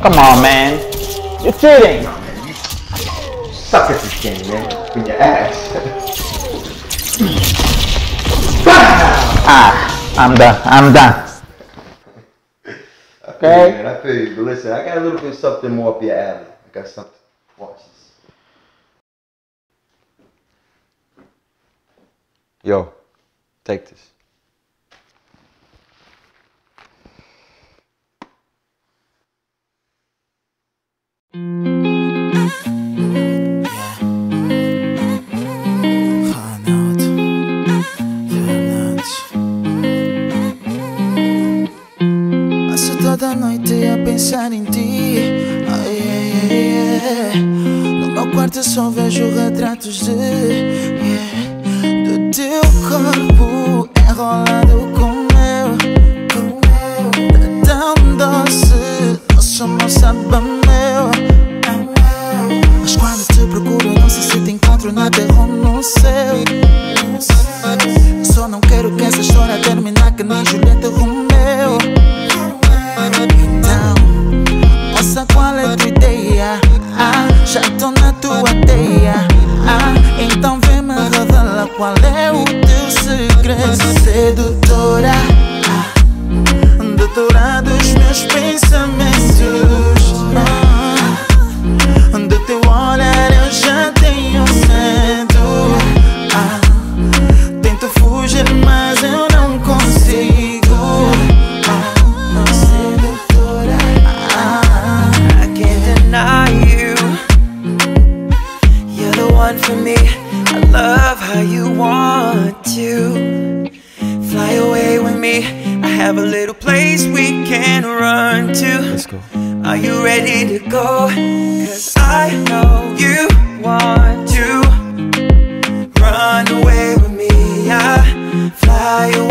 Come on, man. You're cheating. Suck at this game, man. In your ass. Ah, I'm done. I'm done. Okay. Man, I feel you. But listen, I got a little bit something more up your alley. I got something. Watch this. Yo, take this. Toda noite a pensar em ti Ai, ai, ai, ai. No meu quarto só vejo retratos de yeah. Teu corpo enrolado com meu tão doce Nosso amor sabe meu Mas quando te procuro não sei se te encontro na terra ou no céu é o teu segredo Sedutora. Doutora dos meus pensamentos how you want to fly away with me. I have a little place we can run to. Let's go. Are you ready to go? Cause I know you want to run away with me. I fly away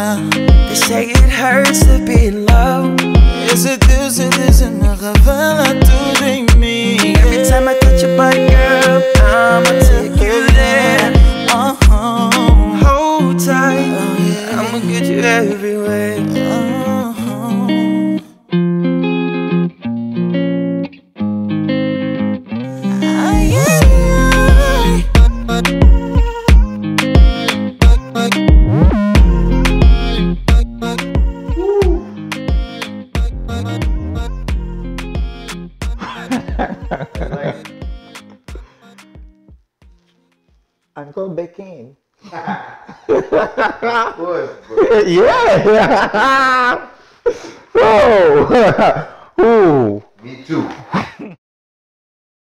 They say it hurts to be in love. Esse Deus, esse Deus me revela tudo Uncle boy. yeah. oh. Ooh. Me too.